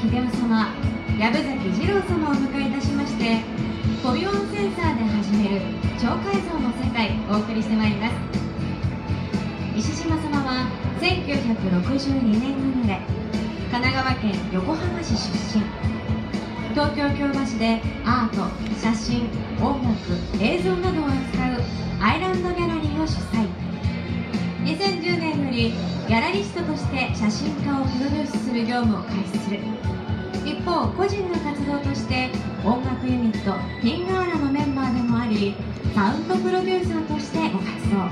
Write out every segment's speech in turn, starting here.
秀夫様藪崎二郎様をお迎えいたしましてフォビオンセンサーで始める超改造の世界お送りしてまいります。石島様は1962年生まれ神奈川県横浜市出身。東京京橋でアート写真音楽映像などを扱うアイランドギャラリーを主催。2010年よりギャラリストとして写真家をプロデュースする業務を開始する一方個人の活動として音楽ユニットピンガーラのメンバーでもありサウンドプロデューサーとしてご活動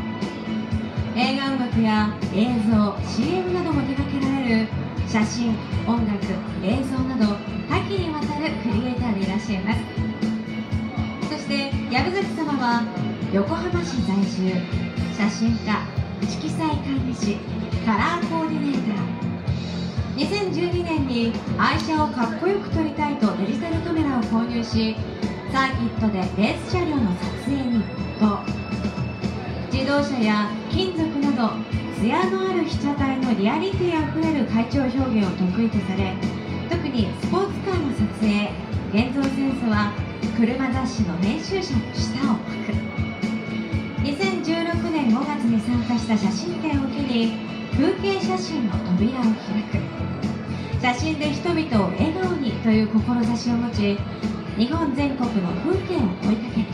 映画音楽や映像 CM なども手掛けられる写真音楽映像など多岐にわたるクリエイターでいらっしゃいますそして藪崎様は横浜市在住写真家。色彩管理士カラーコーディネーター。2012年に愛車をかっこよく撮りたいとデジタルカメラを購入しサーキットでレース車両の撮影に没頭。自動車や金属など艶のある被写体のリアリティあふれる会長表現を得意とされ特にスポーツカーの撮影現像センスは車雑誌の編集者の舌を巻く。2016年に参加した写真展を機に風景写真の扉を開く写真で人々を笑顔にという志を持ち日本全国の風景を追いかけている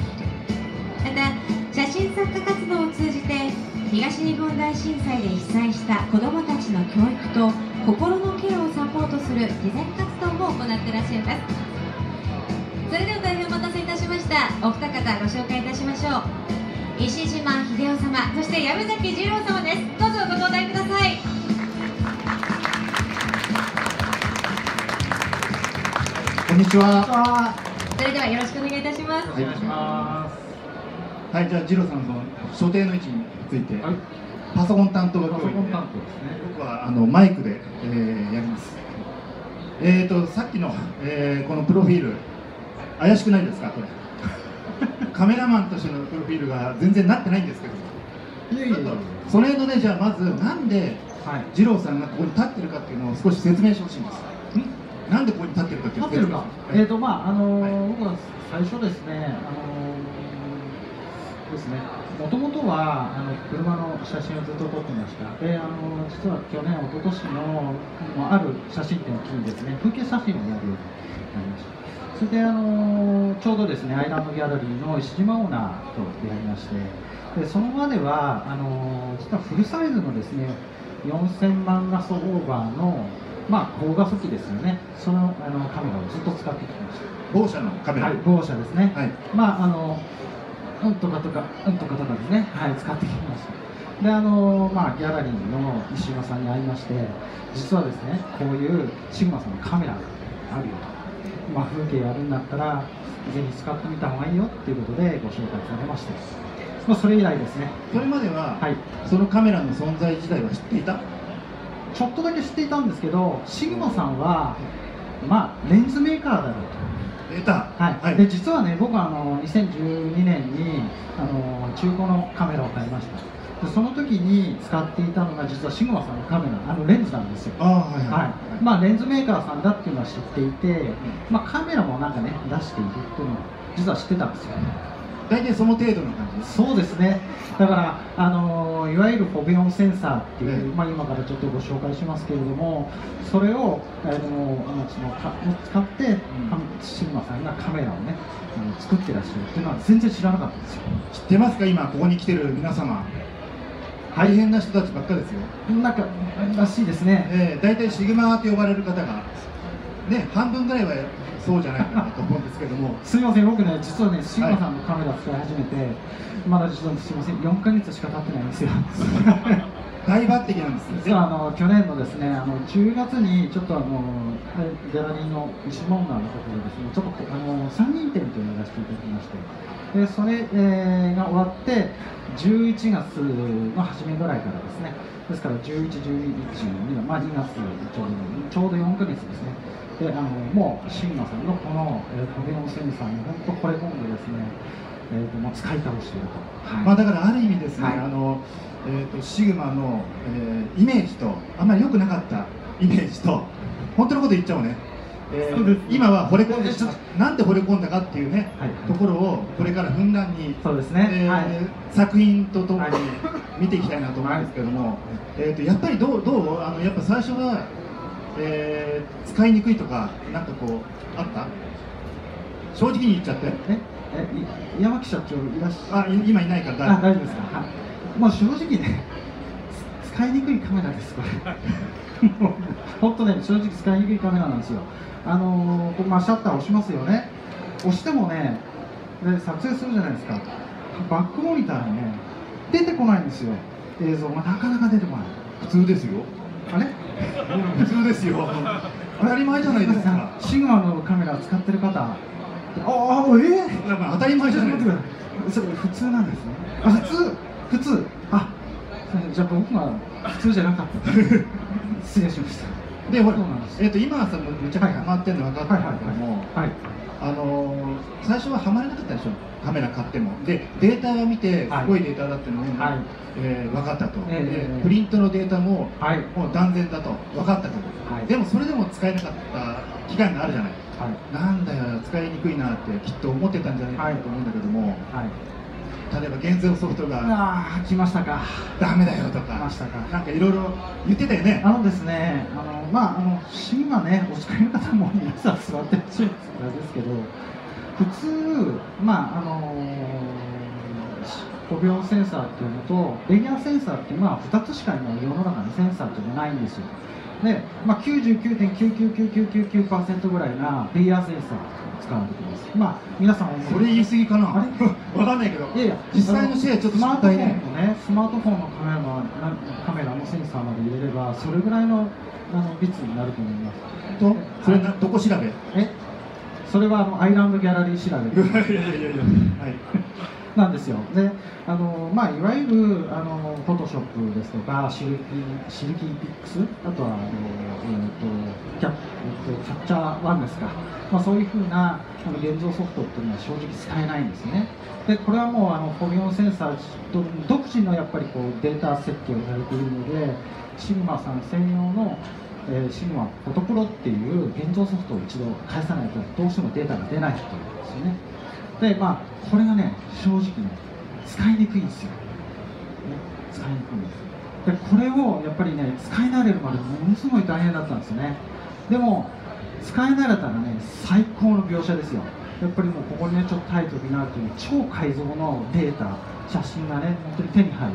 また写真作家活動を通じて東日本大震災で被災した子どもたちの教育と心のケアをサポートする慈善活動も行ってらっしゃいます。それでは大変お待たせいたしました。お二方ご紹介いたしましょう。石島秀夫様そして藪崎二郎様ですどうぞご登壇くださいこんにちは。それではよろしくお願いいたします、はい、はい、じゃあ、ジローさんの所定の位置について、はいパソコン担当がパソコン今日いて担当ですね。僕はあのマイクで、えーやります。えーと、さっきの、えーこのプロフィール、怪しくないですか、これ。カメラマンとしてのプロフィールが全然なってないんですけど、いやいや。その辺のね、じゃあまず、なんではい。ジローさんがここに立ってるかっていうのを少し説明してほしいんです。ん？なんでここに立ってるかっていう立ってるか。はいえっ、とまああのーはい僕は最初ですね、あのーですね。もともとはあの車の写真をずっと撮ってました。で、あのー実は去年一昨年のまあある写真展を機にですね、風景写真をやるようになりました。それであのーちょうどですね、アイランドギャラリーの石島オーナーと出会いまして、でその場ではあのー実はフルサイズのですね、4000万画素オーバーのまあ高画素機ですよね。そのあのカメラをずっと使ってきました。某社のカメラ。はい、某社ですね。はいまああのうんとかとかうんとかとかですね。はい、使ってきました。であのまあギャラリーの石島さんに会いまして、実はですねこういうシグマさんのカメラがあるよと。まあ風景やるんだったらぜひ使ってみた方がいいよっていうことでご紹介されまして、まあそれ以来ですね。それまでは、はい。そのカメラの存在自体は知っていた？ちょっとだけ知っていたんですけど、シグマさんはまあレンズメーカーだろうと。出たはい、はいで実はね、僕はあの2012年にあの中古のカメラを買いましたでその時に使っていたのが実はシグマさんのカメラあのレンズなんですよ。ああはいはい。まあ、レンズメーカーさんだっていうのは知っていて、まあ、カメラもなんかね出しているっていうのは実は知ってたんですよ大体その程度の感じそうですね。だから、あのいわゆるフォビオンセンサーっていう、ええ。まあ、今からちょっとご紹介しますけれどもそれを、あのそのか使って、ん。シグマさんがカメラをね作ってらっしゃるっていうのは全然知らなかったんですよ。知ってますか？今ここに来てる皆様大変な人たちばっかですよ、なんからしいですね。えー、大体シグマと呼ばれる方がね半分ぐらいはそうじゃないかなと思うんですけども。すみません僕ね実はねシグマさんのカメラ使い始めて、まだ実はすみません。4ヶ月しか経ってないんですよ大抜擢なんです実はあの去年のですねあの10月にちょっとあのギャラリーの西モンナーのところでですねちょっとあの3人展というのをやらせていただきましてでそれ、えーが終わって11月の初めぐらいからですねですから11、12、12まあ2月ちょうどちょうど4ヶ月ですね。であのもうシグマさんのこの、えー、トゲオンセンサーに本当惚れ込んでですね、えーともう使い倒していると、はい。まあ、だからある意味ですね、はい。あのえー、とシグマの、えーイメージとあんまり良くなかったイメージと本当のこと言っちゃおうね。えー今は惚れ込んでなんで惚れ込んだかっていうね、はい。ところをこれからふんだんに、そうですね、えーはい。作品とともにはい。見ていきたいなと思うんですけども、えー、とやっぱりどうどう？あのやっぱ最初は、えー使いにくいとかなんかこうあった？正直に言っちゃって。え山木社長いらっしゃあい今いないからあ大丈夫ですか、はい、もう正直ねつ使いにくいカメラですこれ。本当ね正直使いにくいカメラなんですよ。あのーまあ、シャッター押しますよね。押してもねで撮影するじゃないですか。バックモニターにね出てこないんですよ。映像が。なかなか出てこない。普通ですよ。あれ？普通ですよ。当たり前じゃないですか。シグマのカメラ使ってる方。ああえー？なんか当たり前じゃないですか。それ普通なんですね。あ、普通、普通。あ、じゃあ僕が普通じゃなかった。失礼しました。でほらえー、と今はさむちゃくちゃハマってるの分かったけども、はい。あのー最初はハマれなかったでしょ。カメラ買っても。でデータを見てはい。すごいデータだっていうのを、はい。えー分かったと、ええでプリントのデータもはい。もう断然だと。分かったと、はい。でもそれでも使えなかった期間があるじゃない。はい。なんだよ使いにくいなってきっと思ってたんじゃないかなと思うんだけども、はい。例えば現像ソフトがああ、来ましたか。ダメだよとか来ましたか。なんかいろいろ言ってたよねあのですね、あのまああのシグマね、お使いの方も皆さん座ってらっしゃるからですけど、普通まああの5秒センサーっていうのとレギュラーセンサーっていうのは2つしか今世の中にセンサーっていうのはないんですよ。で、まあ、99.99999%ぐらいがヤーセンサー使われています。まあ皆さんそれ言い過ぎかな？あれ？わかんないけどいやいや実際のシェアちょっとスマートフォンのねスマートフォンのカメラのなカメラのセンサーまで入れればそれぐらいのあの率になると思います。と？それなどこ調べ？え？それはあのアイランドギャラリー調べ いやいやいやいやはいなんですよ。であの、まあ、いわゆるあの Photoshop ですとかシルキー SILKYPIX あとはあの、えー、とキャ,、えー、と Capture One ですか、まあ、そういうふうなあの現像ソフトっていうのは正直使えないんですね。でこれはもうあの Foveon センサーと独自のやっぱりこうデータ設計をされているのでシグマさん専用のえー SIGMA Photo Pro っていう現像ソフトを一度介さないとどうしてもデータが出ないっていうんですよね。でまあこれがね正直ね使いにくいんですよ、ね、使いにくいんですでこれをやっぱりね使い慣れるまでものすごい大変だったんですよね。でも使い慣れたらね最高の描写ですよ。やっぱりもうここにねちょっとタイトルになるという超解像のデータ写真がね本当に手に入る。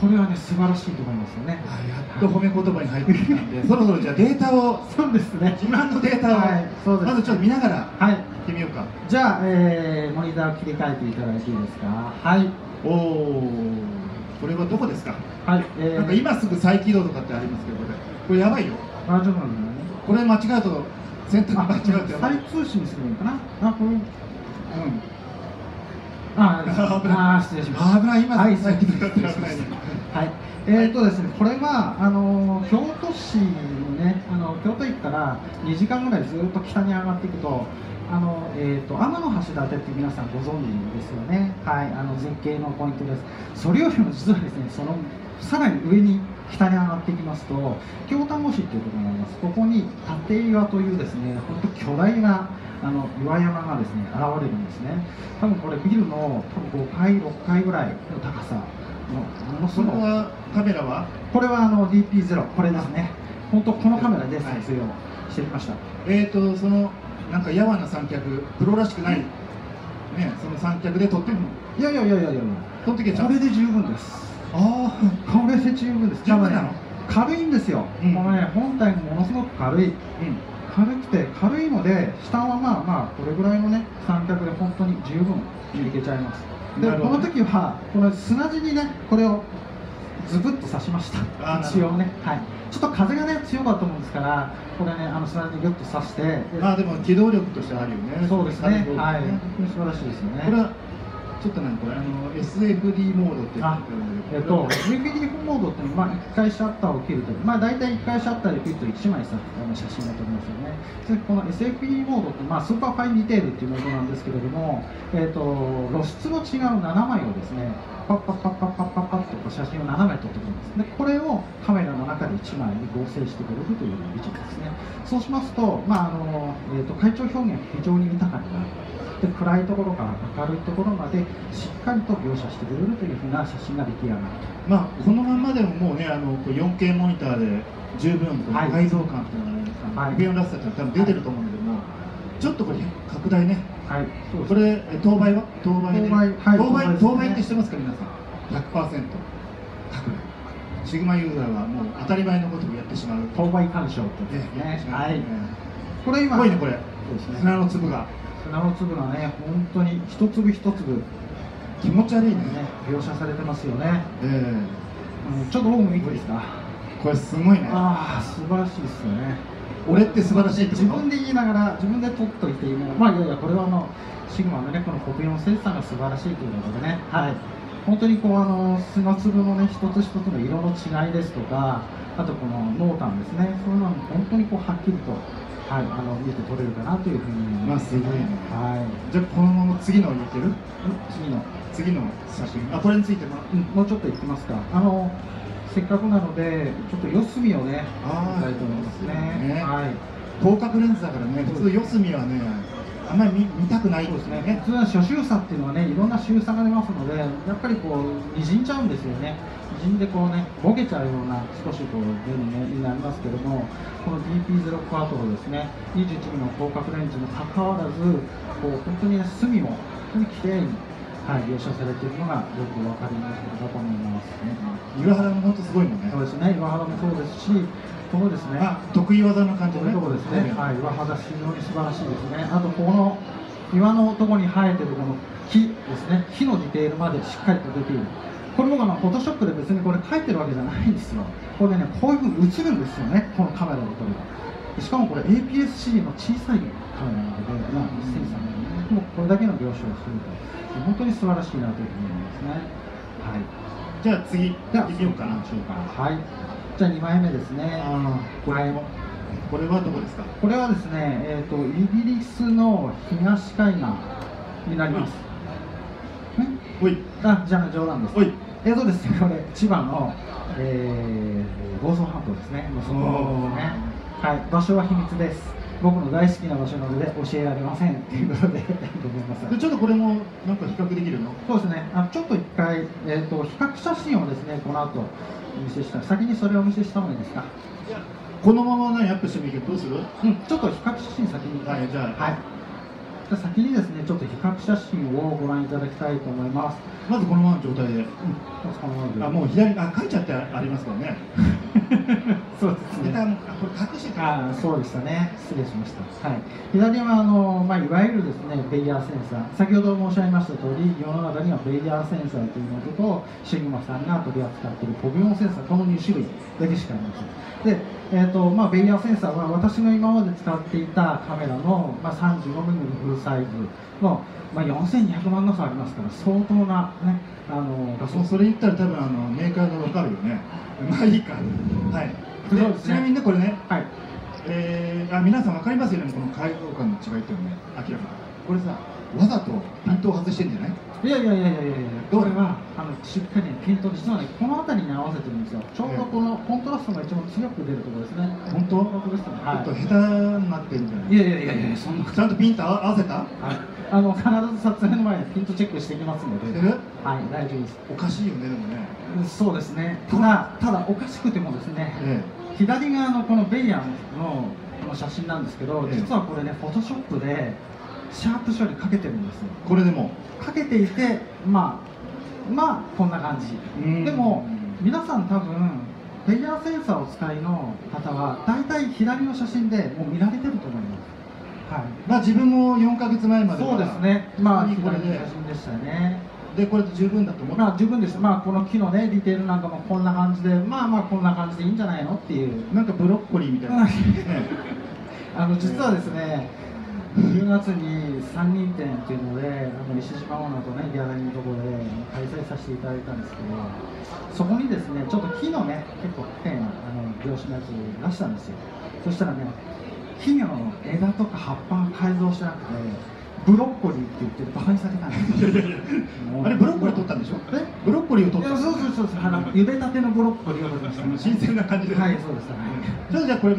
これはね素晴らしいと思いますよね。あやっと褒め言葉に入ってきたんでそろそろじゃあデータを そうですね。自慢のデータを、はいそうですまずちょっと見ながらはい。行ってみようか。じゃあ、えーモニターを切り替えていただいていいですか？はい。おおこれはどこですか、はい、えー、なんか今すぐ再起動とかってありますけどこれ。これやばいよ。大丈夫なんだよねこれ間違うと選択あ間違うと再通信するのかな？あこれ？うん。ああー失礼しました。危ない。今はい再起動だって危ないはい、えーとですね、これはあの京都市のね、あの京都駅から2時間ぐらいずっと北に上がっていくと、あのえーと天橋立って皆さんご存知ですよね。はい、あの絶景のポイントです。それよりも実はですね、そのさらに上に北に上がっていきますと、京丹後市っていうところがあります。ここに立岩というですね、本当巨大なあの岩山がですね現れるんですね。多分これビルの多分5階6階ぐらいの高さのものすそごはカメラは？これはあの DP0 これですね本当このカメラで撮影をしてきました、えーとそのなんかやわな三脚プロらしくないねその三脚で撮ってるの？いやいやいやいやいやその時はちゃんとこれで十分です。あこれで十分です。十分なの？軽いんですよ、うん。このね本体がものすごく軽い。あうん。軽くて軽いので下はまあまあこれぐらいのね三脚で本当に十分いけちゃいます。でなるほどこの時はこの砂地にねこれをズブッと刺しました。一応ね。はい。ちょっと風がね強かったと思うんですからこれねあの砂地にギュッと刺して。まあでも機動力としてあるよね。そうですね。はい。ね本当に素晴らしいですよね。これはちょっとなんかあの SFD モードって言ってるんだけえっと、VPD モードっていうのは、まあ、1回シャッターを切ると、まあ、大体1回シャッターでピッと1枚さあの写真が撮れますよね。でこの SFD モードって、まあ、 Super Fine Detail っていうモードなんですけれども、えっと、露出の違う7枚をですね、パッパッパッパッパッパッパッと写真を7枚撮ってくるんです。で、これをカメラの中で1枚に合成してくれるという技術ですね。そうしますと、まああのえー、と会長表現が非常に豊かになる。で暗いところから明るいところまでしっかりと描写してくれるというふうな写真が出来上がるまあこのままでももうねあの 4K モニターで十分こうはい解像感っていうのがはい、ビデオラスターって多分出てると思うんだけども、ちょっとこれ拡大ね。はい。これえ当倍は？当倍で。当倍。はい当倍当倍って知ってますか皆さん？100%拡大シグマユーザーはもう当たり前のことをやってしまう。当倍干渉ってやつですね。はい。これ今すごいねこれ。そうですね。砂の粒が。砂の粒がね本当に一粒一粒気持ち悪いね。ね描写されてますよね、えうん、ちょっと僕も見ていいですか？えこれすごいね。ああ素晴らしいですよね俺って素晴らしい自分で言いながら自分で撮っといて言いながらまあいやいやこれはあのシグマのねこのコピオンセンサーが素晴らしいということでね。はい。本当にこうあの砂粒のね一つ一つの色の違いですとかあとこの濃淡ですね。そういうのが本当にこうはっきりとはいあの見て取れるかなというふうに思いまあすね。はい。じゃあこのまま次のいける？次の。次の写真。あこれについても？うんもうちょっといきますか？あのせっかくなのでちょっと四隅をねあたいと思いますね。ね。はい。広角レンズだからね普通四隅はねあんまり見見たくない。ですね。ね普通は初周差っていうのはねいろんな周差が出ますのでやっぱりこうにじんじゃうんですよね。にじんでこうねボケちゃうような少しこう目に,、ね、になりますけどもこの DP0 クワトロですね21ミリの広角レンズにかかわらずこう本当にね隅を本当に綺麗にはい、描写されているのがよくお分かりになるかと思いますね？岩原も本当すごいもんねそうですね、岩原もそうですし、このですね、あ得意技の感じこういうところですね、ははい、岩肌非常に素晴らしいですね。あとこの岩のところに生えてるこの木ですね、木のディテールまでしっかりと出ている。これ僕あのフォトショップで別にこれ書いてるわけじゃないんですよ。これね、こういうふうに映るんですよね、このカメラで撮れば。しかもこれ APS-C の小さいカメラなので、まあ、センサーなので、もうこれだけの描写をすると、本当に素晴らしいなというふうに思いますね。はい。じゃあ次行ってみようかなはい。じゃあ2枚目ですね。あーこれもこれはどこですか？これはですね、えー、とイギリスの東海岸になります。んおいあ、じゃあ冗談です。おいえーとですね、これ千葉の、えー、房総半島ですね。もうそこのですね。はい、場所は秘密です。僕の大好きな場所なので教えられませんということ で。ちょっとこれもなんか比較できるの？そうですね。あちょっと一回、えー、と比較写真をですね、この後お見せした先にそれをお見せした方がいいですか？このまま何アップしてもいいけどどうする？うん、ちょっと比較写真先に。はいじゃあはい。じゃあ先にですね、ちょっと比較写真をご覧いただきたいと思います。まずこのままの状態で。うん、あもう左あ書いちゃってありますからね。そうですネタもあこれ隠してた。あーそうでしたね、失礼しました。はい、左はあの、まあ、いわゆるですねベイヤーセンサー、先ほど申し上げました通り、世の中にはベイヤーセンサーというものと、シグマさんが取り扱っているポビオンセンサー、この2種類だけしかありません。で、えーとまあ、ベイヤーセンサーは私の今まで使っていたカメラの、まあ、35ミリのフルサイズ。の、まあ、4200万画素ありますから、相当な、ね、あの画素それ言ったら多分あのメーカーがわかるよね。まあいいか。はい。でね。ちなみにねこれね。はい。えー、あ皆さん分かりますよねこの解像感の違いっていうのね。明らかこれさわざとピントを外してんじゃない？いやいやいやいやいやこれはあのしっかりねピント実はねこの辺りに合わせてるんですよ。ちょうどこのコントラストが一番強く出るところですね。本当本当ですね。ちょっとは下手になってるんじゃないいいやいやいやいやそんな。ちゃんとピント合わせた？はい。あの必ず撮影の前にピントチェックしてきますのではい大丈夫です。おかしいよねでもね。うんそうですね。ただただおかしくてもですねえ左側のこのベイヤーのこの写真なんですけどええ。実はこれねフォトショップでシャープ処理かけてるんです。よえこれでも。かけていてまあまあこんな感じ。うん。でも皆さん多分ベイヤーセンサーをお使いの方は大体左の写真でもう見られてると思います。はい。まあ自分も4か月前まではそうですね。まあ左の写真でしたね。でこれで十分だと思う、まあ十分です。まあこの木のねディテールなんかもこんな感じでまあまあこんな感じでいいんじゃないのっていう。なんかブロッコリーみたいな、あの実はですね10月に3人展っていうので、あの石島オーナーとね、ギャラリーのところで開催させていただいたんですけど、そこにですね、ちょっと木のね、結構変なあの描写のやつ出したんですよ。そしたらね、木の枝とか葉っぱが改造してなくて、ブロッコリーって言ってバカにされたんですよ。あれブロッコリー取ったんでしょ？えブロッコリーを取ったそうそうそうそうあの茹でたてのブロッコリーを取りました。新鮮な感じではい、そうです。はいじゃあこれ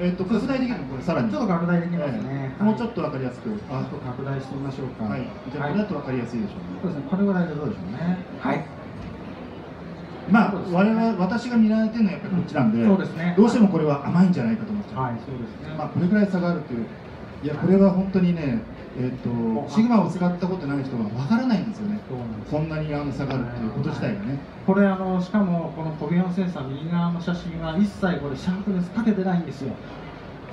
えっと拡大できるの？これさらにちょっと拡大できますね。ええもうちょっとわかりやすくああと拡大してみましょうか。はいじゃあこれだとわかりやすいでしょうねそうですね。これぐらいでどうでしょうね。はい。まあ我々私が見られてるのはやっぱりこっちなんでそうですねどうしてもこれは甘いんじゃないかと思っちゃうはい、そうですね。まあこれぐらい差があるっていういやこれは本当にねえっとシグマを使ったことない人はわからないんですよね。そうなんなにあの差があるっていうこと自体がね。これあのしかもこのコビオンセンサー右側の写真は一切これシャープネスかけてないんですよ。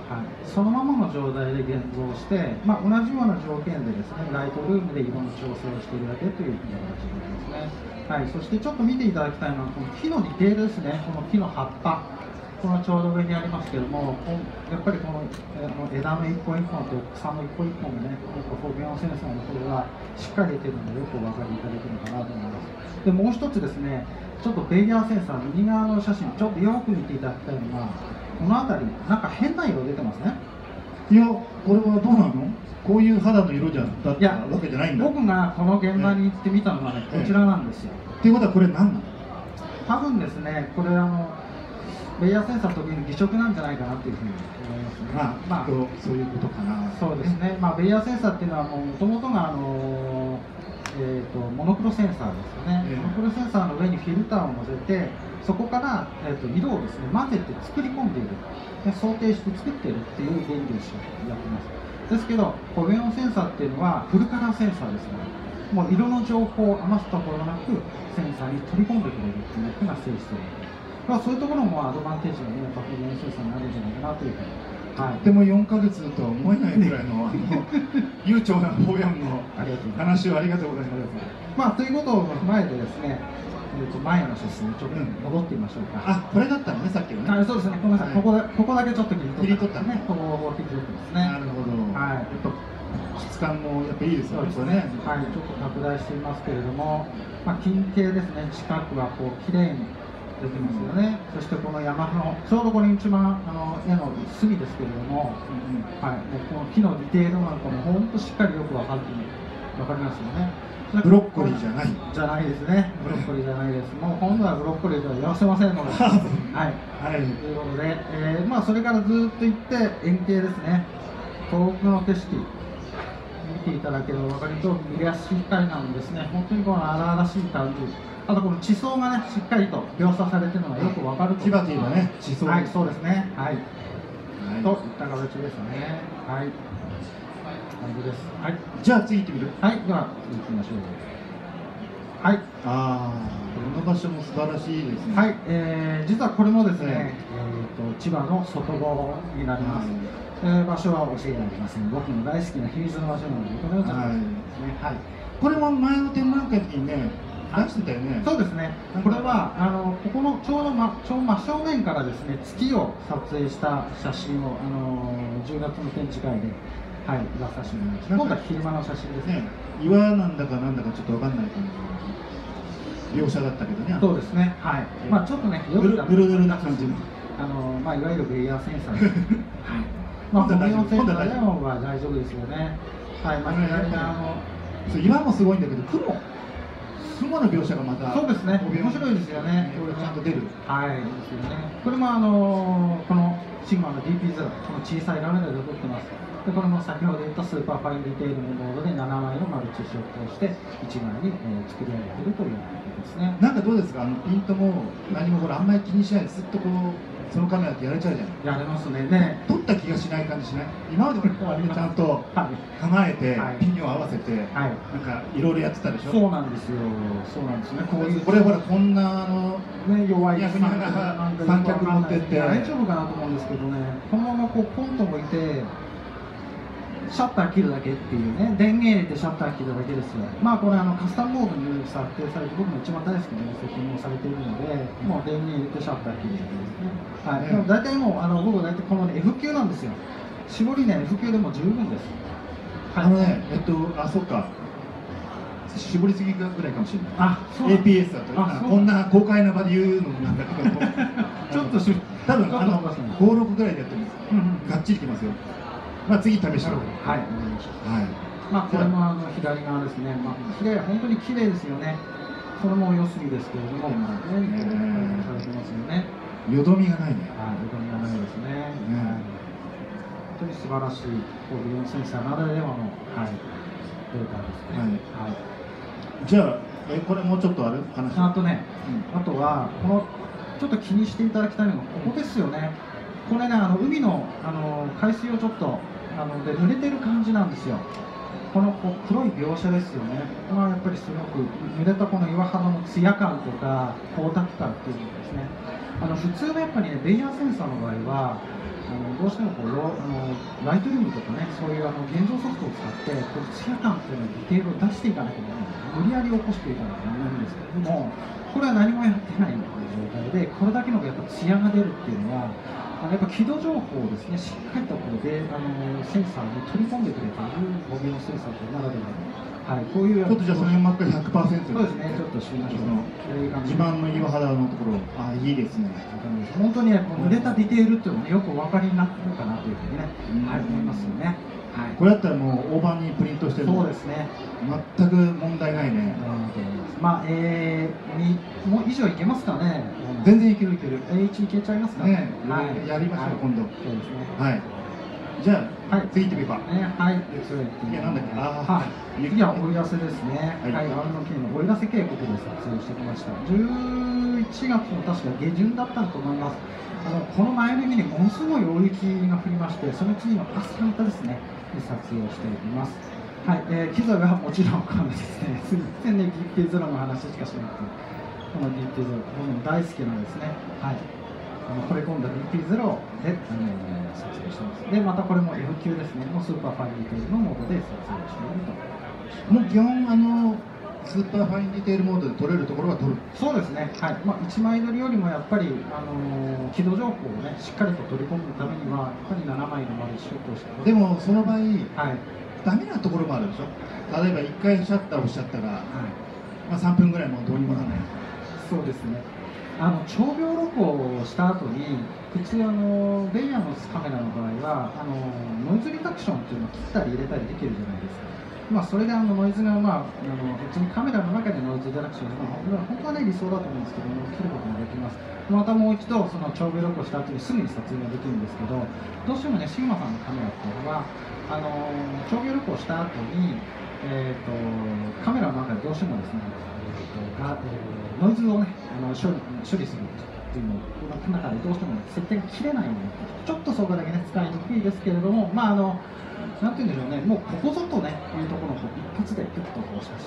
はい、そのままの状態で現像して、まあ、同じような条件でですねライトルームで色の調整をしているだけという形になりますね、はい、そしてちょっと見ていただきたいのはこの木のディテールですね。この木の葉っぱこのちょうど上にありますけどもやっぱりこの枝の一本一本と草の一本一本がねこのフォビオンセンサーの方がしっかり出てるのでよくお分かりいただけるのかなと思います。でもう一つですねちょっとベイヤーセンサー右側の写真ちょっとよく見ていただきたいのがこの辺りなんか変な色出てますね。いやこれはどうなの？こういう肌の色じゃだったわけじゃないんだ。僕がこの現場に行ってみたのはねええこちらなんですよ。っていうことはこれ何なの？多分ですねこれあのベイヤーセンサー特に偽色なんじゃないかなっていうふうに思いますね。まあ、きっとそういうことかな。そうですね、まあ、ベイヤーセンサーっていうのはもともとがあの、えー、とモノクロセンサーですよね、ええ。モノクロセンサーの上にフィルターを乗せてそこから、えー、と色をですね混ぜて作り込んでいる。で想定して作っているっていう原理をしやってます。ですけどコベオンセンサーっていうのはフルカラーセンサーですね。もう色の情報を余すところなくセンサーに取り込んでくれるっていうのが性質でまあ、そういうところもアドバンテージがね、やっぱコベオンセンサーになるんじゃないかなというふうに、はい、でも4ヶ月とは思えないぐらいのあの 悠長な方やんのありがとうございます。話をありがとうございますまあ、ということを踏まえてですね、えー、と前の写真にちょっと戻ってみましょうか。あこれだったのねさっきのね。あそうですね、ごめんなさい、はい。ここでここだけちょっと切り取った。切り取ったね。ここを切り取ってますね。なるほど、はい。やっぱ質感もやっぱいいですよねそうですね、はい、ちょっと拡大していますけれども、まあ、近景ですね、近くはこう綺麗に出てますよね、そしてこの山の、ちょうどこれ一番あの絵の隅ですけれども、はい、もうこの木のディテールなんかも本当しっかりよく分かって分かりますよね。ブロッコリーじゃないじゃないですね。ブロッコリーじゃないです。もう今度はブロッコリーとは言わせませんので。はい。はいということで、えーまあそれからずっと行って円形ですね。遠くの景色見ていただければ分かると見やすい光なんですね。本当にこの荒々しい感じ。あとこの地層がねしっかりと描写されてるのがよく分かるとキバティがね地層はい、そうですね。はい。はいといった形ですね。はい。感じです。はい。じゃあ次行ってみる？はい、では次行きましょう。はい。ああこの場所も素晴らしいですねはい、えー実はこれもですね、ええーと千葉の外房になります、えー場所は教えられません。僕の大好きな秘密の場所なのでこのような形ですねはい、これも前の展覧会の時にね出してたよね。そうですね。これはあのここのちょうど真ちょう真正面からですね月を撮影した写真をあの10月の展示会ではい出させてもらいました。今度は昼間の写真ですね。ね岩なんだかなんだかちょっとわかんない感じの描写だったけどね。そうですね。はい。まあちょっとねよくぬるぬるな感じの。あのまあ、いわゆるベイヤーセンサー。はい。まあ、今度は大丈夫コミオンセンサーでもまあ大丈夫ですよね。はい、まあ、あの。そう岩もすごいんだけど雲雲の描写がまたそうですね。面白いですよね。これちゃんと出るはい、ですよね。これもあのこのシグマの DP0、この小さいラメで撮ってます。で、これも先ほど言った Super Fine Detail のモードで7枚のマルチショットをして1枚に、えー作り上げているということですね。なんかどうですか？あのピントも何もほらあんまり気にしないですずっとこうそのカメラってやれちゃうじゃんやれますね。ね。撮った気がしない感じしない？今まで俺はみんなちゃんとはい。構えてはいピンを合わせてはい。なんかいろいろやってたでしょ？そうなんですよ。そうなんですね。こういう。これほらこんなあのね、弱い三脚持ってって大丈夫かなと思うんですけどね、このままこうポンと置いて、シャッター切るだけっていうね、電源入れてシャッター切るだけですよ。まあこれあのカスタムモードに設定されて、僕の一番大好きなセッティングをされているので、もう電源入れてシャッター切るだけですね。はい。ねでも大体もうあの僕大体この、ね、F 級なんですよ。絞りね F 級でも十分です。はい。あのねえっとあそっか。絞りすぎぐらいかもしれない。あそう APS だ。とこんな公開な場で言うのもなんだけどちょっとし多分あのちょっとおかしいな56ぐらいでやってるんです。うんうん。がっちりきますよまあ次試してはいくださはい。はい。まあこれもあの左側ですね。まあ綺麗本当に綺麗ですよね。これも良すぎですけれども。まあねねされてますよね。よどみがないね。はい、うどんがないですね。ね。はい。本当に素晴らしい、こう、ビヨンセンサーならではの、はい、データですね。はい。じゃあえこれもうちょっとある話？あとね、あとは、この、ちょっと気にしていただきたいのが、ここですよね。これね、あの海のあの海水をちょっとあので濡れてる感じなんですよ。このこう黒い描写ですよね。ここはやっぱりすごく濡れたこの岩肌のツヤ感とか光沢感っていうのですね。あの普通のやっぱりね、ベイヤーセンサーの場合は、あのどうしてもこうロあのライトルームとかね、そういうあの現像ソフトを使って、こうツヤ感っていうのディテールを出していかなきゃいけない。無理やり起こしていかなきゃいけないんですけれども、これは何もやってない状態で、これだけのやっぱツヤが出るっていうのは、あのやっぱ輝度情報をですね、しっかりとこうであのセンサーに取り込んでくれているボビのセンサーとならではの、はい、こういうちょっとじゃあその辺真っ赤100%そうですね、ちょっと知りましょう。自慢の岩肌のところ。あいいですね。本当にね、この濡れたディテールっていうのもね、よくお分かりになってるかなというふうにね、うんはい、思いますよね。はい。これだったらもう大判にプリントしてるそうですね。全く問題ないねまあ、えー、にもう以上いけますかね。全然いけるいける H いけちゃいますかね。ねやりましょうはい今度そうですね。はいじゃあ、はい次行ってみようかね、はい、で、それっていやなんだっけ？あーはい。次は追い合わせですね。はいはい、あの県の追い合わせ渓谷で撮影してきました。11月の確か下旬だったと思います。あのこの前の日にものすごい大雪が降りまして、その次の朝方ですね、に撮影をしています。はい、えー、機材はもちろんこのですね、すみませんね、ギッティゾロの話しかしなくて、このギッティゾロ、僕も大好きなんですね。はい。あの惚れ込んだ DP0 で、えー撮影してます。で、またこれも F 級ですね、もうスーパーファイリーというのモードで撮影していると。もう基本あのスーパーファインディテールモードで撮れるところは撮る。そうですね、はい。まあ、1枚撮りよりもやっぱり、あのー軌道情報をね、しっかりと取り込むためには、やっぱり7枚の丸シュートをしてでもその場合はい、ダメなところもあるでしょ。例えば1回シャッターを押しちゃったら、はい、まあ、3分ぐらいもうどうにもならない。そうですね。あの長秒録音をした後に普通あのベイヤーのカメラの場合はあのノイズリダクションっていうのを切ったり入れたりできるじゃないですか。まあそれであのノイズがまああの別にカメラの中でノイズリダクションまあ本当はね理想だと思うんですけども切ることもできます。またもう一度その長秒録音した後にすぐに撮影ができるんですけど、どうしてもねシグマさんのカメラっていうのはあの長秒録音した後にえー、とカメラの中でどうしてもですね、えーとがえーノイズを、ね、あの処理処理するっていうのをの中でどうしても、ね、設定が切れないようにちょっとそこだけね使いにくいですけれども、まああのなんて言うんでしょうね、もうここぞとねいうところを一発でピュッとこうしたし、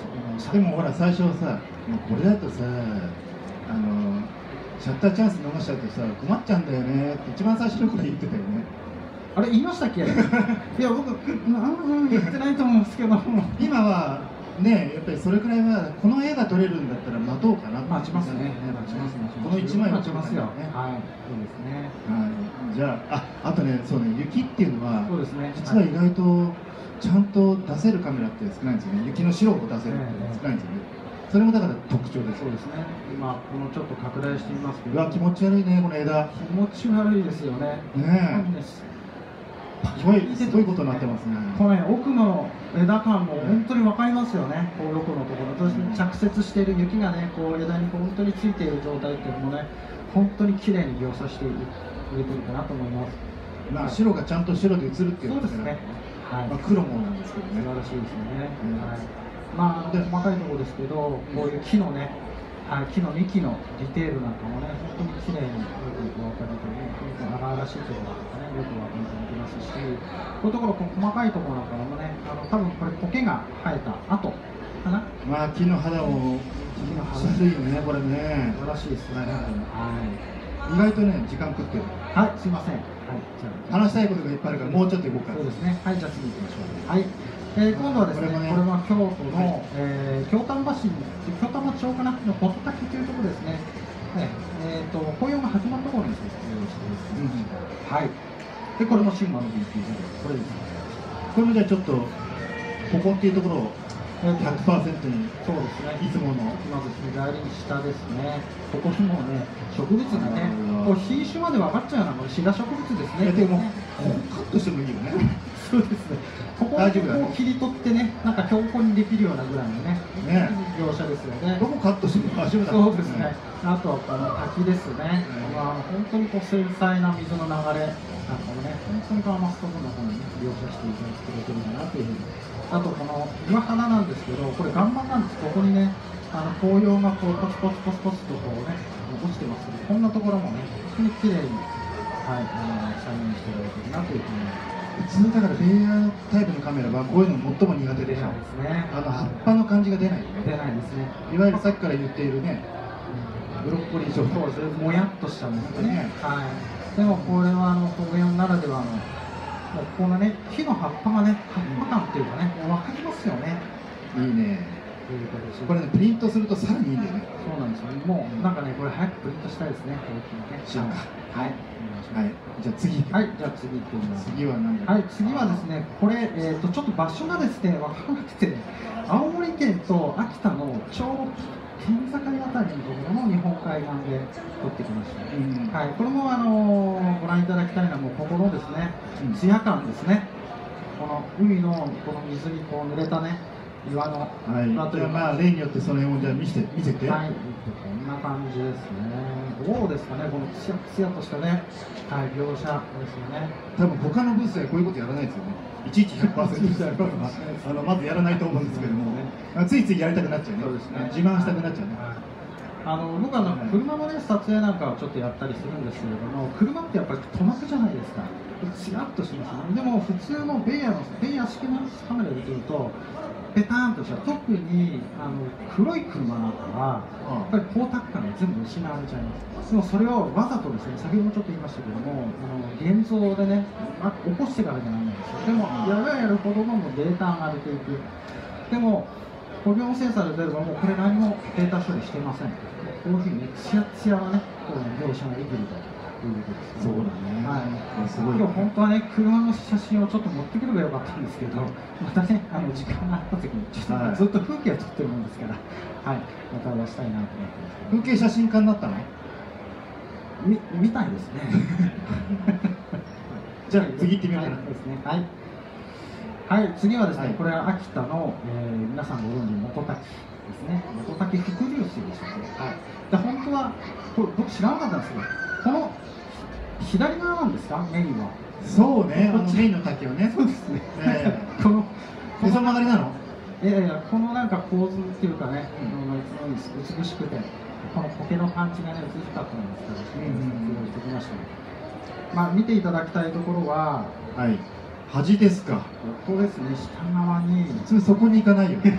でもほら最初はさもうこれだとさあのシャッターチャンス逃しちゃうとさ困っちゃうんだよねって一番最初の頃言ってたよねあれ言いましたっけ？いや僕うんうん言ってないと思うんですけども。今はねやっぱりそれくらいはこの絵が撮れるんだったら待とうかな待ちますね。待ちますね。この一枚は待ちますよ。ねはい。そうですね。はい、じゃあああとねそうね雪っていうのはそうですね。実は意外とちゃんと出せるカメラって少ないんですよね雪の白を出せるって少ないんですよねそれもだから特徴ですそうですね。今このちょっと拡大してみますけど。うわ気持ち悪いねこの枝気持ち悪いですよね。ねえすごいすごいことになってますねこのね奥の枝感も本当にわかりますよね。こう横のところ、そして着雪している雪がね、こう枝にこう本当についている状態っていうのもね、本当に綺麗に描写してくれてるかなと思います。まあ白がちゃんと白で映るっていうのがそうですね。はい。まあ、黒もなんですけどね素晴らしいですよね。うんはい。まあ、あの細かいところですけど、こういう木のね、はい、木の幹のディテールなんかもね、本当に綺麗によくお分かりという、荒々しいところとかね、よくお分かりいただけますし、こういうところ、細かいところかもね、あの多分これ苔が生えた後かな。まあ木の肌も木の肌薄いよねこれね素晴らしいですね。はい。意外とね時間食ってるはい、すいません。はい、じゃあ。話したいことがいっぱいあるからもうちょっと行こうかそうですね。はい、じゃあ次行きましょう。はい。えー今度はですね、ここれは京都の、はいえー京丹波市に、京丹波町かな？の琴滝というところですね。はいえっ、と、紅葉が始まったところに設定をしています。はい。で、これもシンマの BP0。これですね。これもじゃあちょっとここっていうところをえーと100%にそうですねいつものまず左下ですねここにもね植物がねこう品種まで分かっちゃうようなこれシダ植物ですねえでもここカットしてもいいよね そうですねここを大丈夫だねこう切り取ってねなんか標本にできるようなぐらいのねね描写ですよねどこカットしても大丈夫だそうですね。あとはあの滝ですね。うんまあ本当にこう繊細な水の流れなんかもね、本当にこのマストの中にね描写していただいてくれてるんだなというふうに。あとこの岩肌なんですけど、これ岩盤なんです。ここにね、あの紅葉がこうポツポツポツポツとこうね落ちてますけど、こんなところもね、本当に綺麗にはいあの再現していただいてるなというふうに普通だからベイヤータイプのカメラはこういうの最も苦手でしょですね。あの葉っぱの感じが出ない出ないですね。いわゆるさっきから言っているねブロッコリー商そうですね、もやっとしたんですねね。はい。でもこれはあの北洋ならではの、もうこのね木の葉っぱがね葉っぱ感っていうかね、もうわかりますよね。いいねこれねプリントするとさらにいいんだよねそうなんですよね。もうなんかねこれ早くプリントしたいですね。はい。はい。じゃあ次。はい。じゃあ次行ってみます。次は何だ？はい、次はですね、これ、えー、とちょっと場所がですね、分からなくて、青森県と秋田のちょうど県境あたりのところの日本海岸で撮ってきました。うん。はい、これもあのご覧いただきたいのはもうここのですね、うん。ツヤ感ですね。この海のこの水にこう濡れたね岩のはい。まあ例によってその辺をじゃあ見せて見せて。はい、こんな感じですね。どうですかね、このツヤツヤとしたね、はい、描写ですよね。多分他のブースではこういうことやらないですよね。いちいち100%あのまずやらないと思うんですけども。あついついやりたくなっちゃうね。そうですね。自慢したくなっちゃうね。はい。あの僕はい。車のね撮影なんかをちょっとやったりするんですけれども車ってやっぱり塗膜じゃないですか。ツヤっとしますね。でも普通のベイヤーのベイヤー式のカメラで撮るとペターンとした特にあの黒い車なんかはやっぱり光沢感が全部失われちゃいます。でもそれをわざとですね先ほどもちょっと言いましたけどもあの現像でね、ま起こしてからじゃないんですよ。でもやればやるほどのデータが上げていく。でも5秒センサーで出ればもうこれ何もデータ処理していません。こういうふうにねツヤツヤなねこうね描写ができるということですそうだねはいすごい今日本当はね車の写真をちょっと持ってくればよかったんですけどまたねあの時間があった時にちょっとずっと風景を撮ってるもんですからはいまた出したいなと思ってます風景写真家になったのみみたいですねじゃあ次行ってみようかなはい、ですねはいはい、次はですね、はいこれは秋田の、えー皆さんご存知元滝ですね。元滝伏流水でしたっけはい。で、本当は、これ僕知らなかったんですけど、左側なんですか、メインは。そうねあこっち。のメインの滝をね。そうですね。えこの、えへそ曲がりなの？いやいや、このなんか構図っていうかね、あのい美しくて、この苔の感じがね、美しかったんですけど、きましたね。まあ、見ていただきたいところは、はい。端ですか。ここですね、下側に、普通そこに行かないよね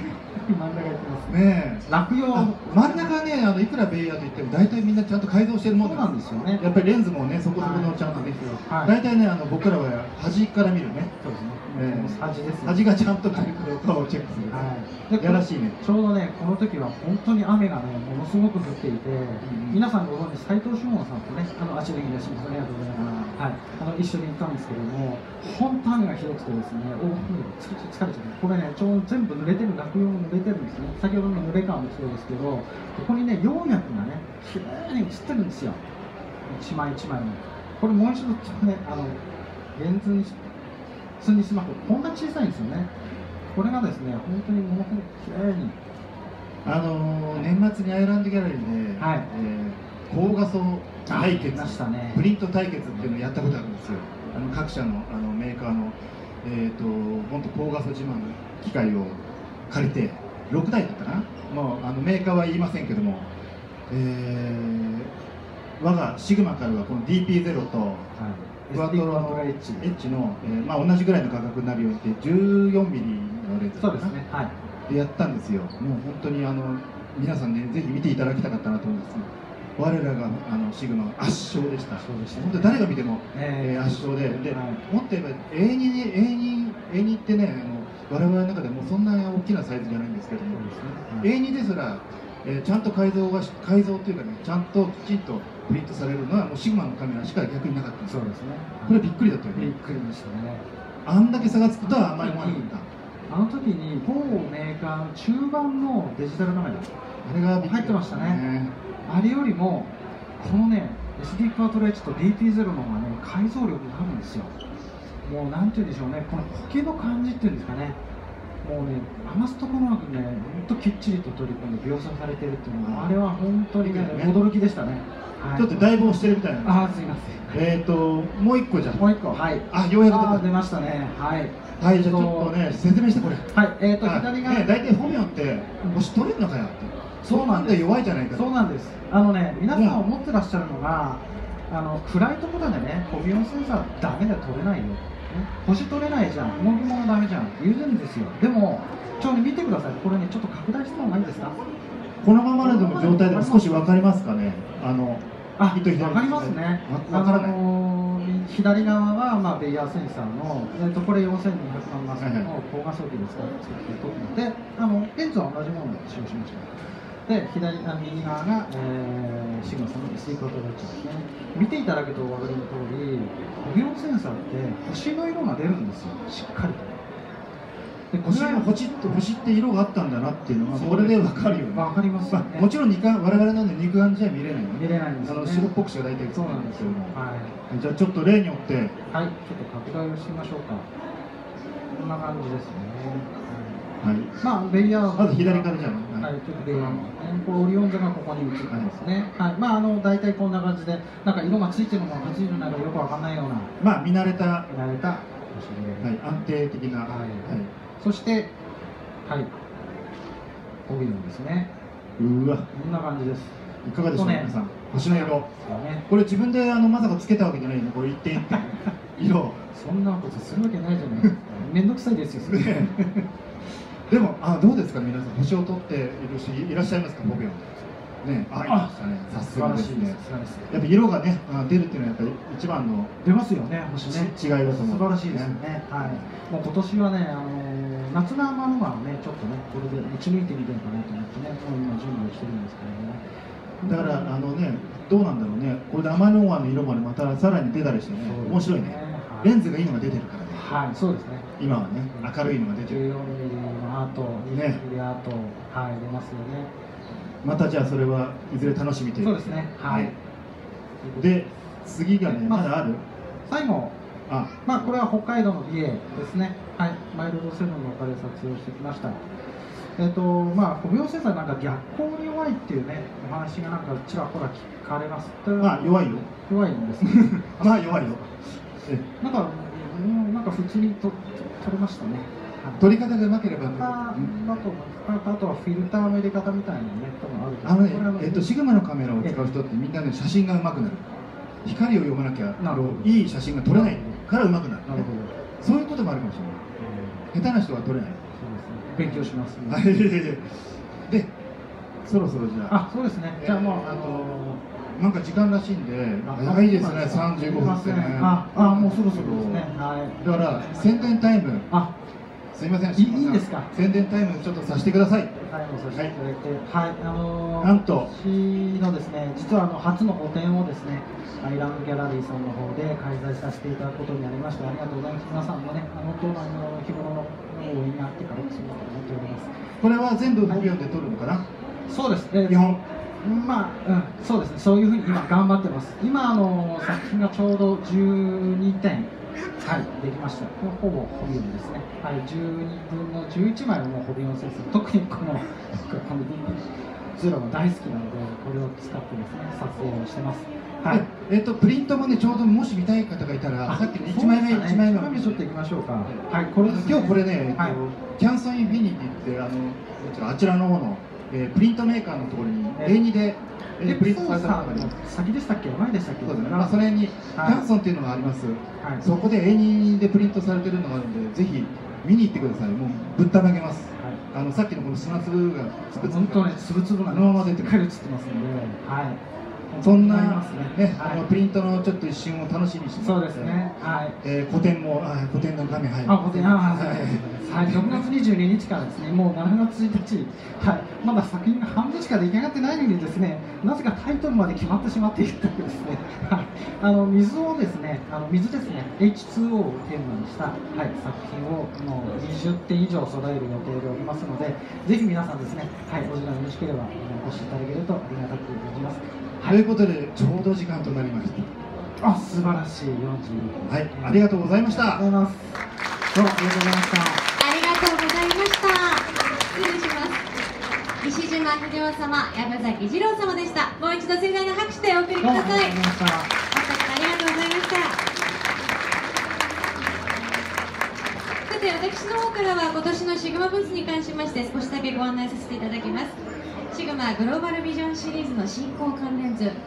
真ん中やってますね。落葉あ真ん中はねあのいくらベイヤーといっても大体みんなちゃんと改造してるもんなんですよね。やっぱりレンズもねそこそこのちゃんとね、はい。大体ねあの僕らは端から見るねそうですね。ええ端ですね。端がちゃんと来るかどうかをチェックする、はい。でやらしいねちょうどね、この時は本当に雨がね、ものすごく降っていて、ん皆さんご存知、斉藤志門さんとね、あの、足でいらっしゃいます。ありがとうございます。はい。あの、一緒に行ったんですけども、本当雨がひどくてですね、大雨でつ疲れちゃう。これね、ちょうど全部濡れてる、落葉も濡れてるんですね。先ほどの濡れ感もそうですけど、ここにね、葉脈がね、きれいに写ってるんですよ。一枚一枚に。これもう一度ちょっとね、あの、レンズに積んでしまうと、こんな小さいんですよね。これがですね、本当にものすごくきれいに。あのー年末にアイランドギャラリーで、はいえー高画素対決ましたねプリント対決っていうのをやったことあるんですよあの各社のあのメーカーの、えー、と本当高画素自慢の機械を借りて6台だったかな？もうあのメーカーは言いませんけども、えー我がシグマからはこの DP0 とはい。クワトロのエッジの、えーまあ、同じぐらいの価格になるようにって14ミリのレンズそうですね。はい。でやったんですよ、もう本当にあの皆さんね、ぜひ見ていただきたかったなと思うんです。我らがあのシグマ圧勝でした、そうでした。ね本当に誰が見ても、ええー圧勝で、ではい。もっと言えば、永遠に、永遠に、永遠にってね、我々の中でもそんな大きなサイズじゃないんですけども、ね。永遠にですら、えーちゃんと改造がし改造というかね、ちゃんときちんとプリントされるのは、もうシグマのカメラしか逆になかったんですよそうですね。これびっくりだったよねびっくりでしたね。あんだけ差がつくとはあんまり思わなかった。あの時に某メーカーの中盤のデジタルカメラあれが入ってましたねあれよりもこのね SD クワトロ H と DP0 の方がね解像力があるんですよもうなんて言うんでしょうねこのコケの感じっていうんですかね。もうね余すところなくねほんときっちりと取り込んで描写されてるっていうのがあれは本当にねね。驚きでしたね、はい。ちょっとだいぶ押してるみたいな。あーすいません。えっ、ともう一個じゃもう一個。はい。あようやく出出ましたね。はい。たはいじゃあちょっとね説明してこれ。はい。えー、とはい左が、ね大体ホミオンって星取れるのかよって。そうなんで弱いじゃないかとそうなんです。あのね皆さん思ってらっしゃるのが、あの暗いところでね。ホビオンセンサーダメだよ。取れないよ、ね、星取れないじゃんこの雲ダメじゃんって言うんですよ。でもちょっと見てくださいこれねちょっと拡大した方がいいですか？このままの状態でも少し分かりますかね？あのあ、糸左わかりますね。わわからない。あのー左側はまあベイヤーセンサーの、えっとこれ4200万マスの高画素機ですから作って撮るので、あのレンズは同じものを使用しました。で、左あ右側が、えーシグマさんの SD コートロッチですね。見ていただくとお分かりの通り、オビオンセンサーって星の色が出るんですよ。しっかりと。で星はの星って星って色があったんだなっていうのがこれで分かるよねわかりますよねまあもちろん肉眼我々なんで肉眼じゃ見れない見れないんですよね。あの白っぽくしか大体映そうなんですよ。けどもはい。じゃあちょっと例によってはい、ちょっと拡大をしてみましょうか。こんな感じですね。はいまあ、ベイヤーまず左からじゃあはい、ちょっとベイヤーの、ね、こうオリオン座がここに映ってますね。はい、まあ、あの、大体こんな感じで、なんか色がついてるのか、ついてるのか、よくわかんないような。まあ見慣れた、は見られた星で、い、安定的な、はいはいそして。はい。オビオンですね。うーわこんな感じです。いかがでしょう、ここね皆さん星の色ね。これ自分であのまさかつけたわけじゃないのこれ一点一点色そんなことするわけないじゃないですか。めんどくさいですよ。それねでもあどうですか皆さん？星を取っているしいらっしゃいますか？ボビオンね。あいましたね。さすがですね。す。素晴らしいです。やっぱ色がねあ出るっていうのはやっぱり一番の出ますよね、星ね。ち違いだと思う。素晴らしいですよね。はい。もう今年はね、あのー夏のマンマをね、ちょっとね、これで打ち抜いてみようかなと思ってね、もう今準備をしてるんですけどもね。だからあのねどうなんだろうね。これで天の川の色までまたさらに出たりしてね面白いね。はい。レンズがいいのが出てるからね。はい、そうですね。今はね明るいのが出てる。14ミリのアート、ね20ミリアート、はい、出ますよね。またじゃあそれはいずれ楽しみというそうですね。はい。で次がねままだある？最後、あまあ、これは北海道の美瑛ですね。はい、マイルドセブンのおかげで撮影をしてきました。えっ、と、まあ、5秒センサーなんか逆光に弱いっていうね、お話がなんかちらほら聞かれます。まあ弱いよ弱いんですね。まあ弱いよえ なんか、うん、なんか普通にとと撮れましたね。はい撮り方がうまければあだとああとはフィルターの入れ方みたいなね、多分あるとあのね、えっと、シグマのカメラを使う人ってみんなね写真がうまくなる。光を読まなきゃなるほど。いい写真が撮れないからうまくなる。なるほど。そういうこともあるかもしれない。下手な人は撮れない。そうですね。勉強します、はいでそろそろじゃあ。あ、そうですね。じゃあもう、あのなんか時間らしいんであ長いですね。すいません。35分ってね。あ、あ、もうそろそろですね。はい。だから宣伝タイム。あ、すいません。いいいいですか？宣伝タイムちょっとさせてください。はい、もさせていただいて、はい、あのー、なんと。私のですね、実はあの初の個展をですね、アイランドギャラリーさんの方で開催させていただくことになりまして、ありがとうございます。皆さんもね、あの本当あの日頃の応援があってからすると思っております。これは全部5秒で撮るのかな？そうです。えー基本まあ、うん、そうですね、そういうふうに今頑張ってます。今、あの作品がちょうど12点、はい、できました。ほぼホビオンですね。はい、12分の11枚はもうホビオン先生。特にこの、この DP0 が大好きなので、これを使ってですね、撮影をしてます。はい。えっとプリントもねちょうどもし見たい方がいたらさっきの1枚目1枚目1枚目ちょっと行きましょうか。はい、これね今日これね、えっとはいキャンソンインフィニティってあのこちらあちらの方の、えープリントメーカーのところにえ A2 で、えでープリントされたものがありのます先でしたっけ？前でしたっけ？そうですね、まあ、それに、はい。キャンソンっていうのがあります、はい。そこで A2 でプリントされてるのがあるんでぜひ見に行ってください。もうぶったまげます。はい。あのさっきのこの砂粒がつぶつぶ本当ね、つぶつぶなんそのまま出てっかり映ってますんで、はい。そんな、ねあのプリントのちょっと一瞬を楽しみにしてそうですね。はい。えー、古典もあ古典の画面入るあ、古典、あ、はい、はい。はい、6月22日からですね、もう7月1日、はい、まだ作品が半分しか出来上がってないのにですね、なぜかタイトルまで決まってしまっているというですね、はい、あの水をですね、あの水ですね、H2O をテーマにした、はい、作品をもう20点以上揃える予定でおりますので、ぜひ皆さんですね、はい、お時間よろしければお越しいただけるとありがたく存じます。とい。うことでちょうど時間となりましたあ、素晴らしい。42分。はい。ありがとうございました。ありがとうございます。どうもありがとうございました。ありがとうございました。失礼します。石島秀夫様山崎二郎様でした。もう一度盛大な拍手でお送りください。ありがとうございました。ありがとうございました。さて私の方からは今年のシグマブースに関しまして少しだけご案内させていただきますシグマグローバルビジョンシリーズの進行関連図。